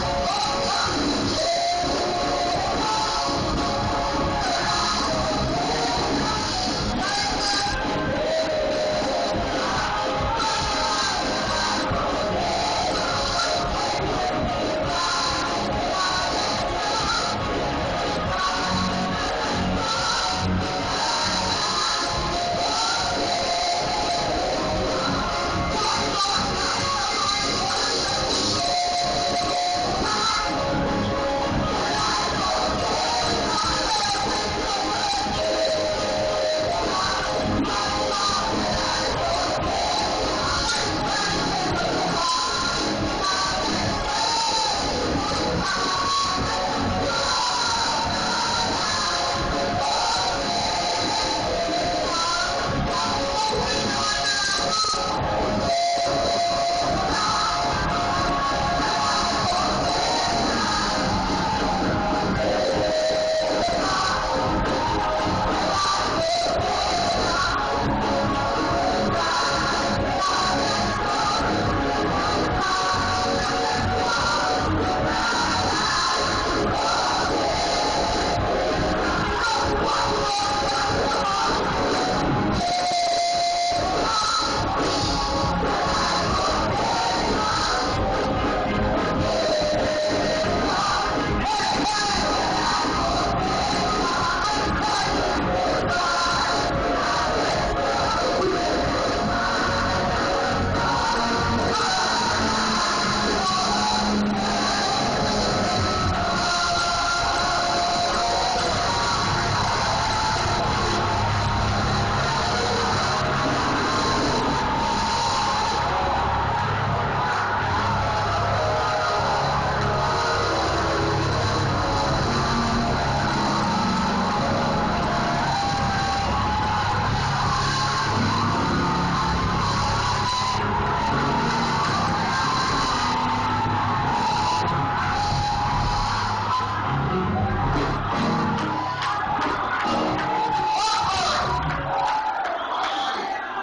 Thank Peace. Yeah.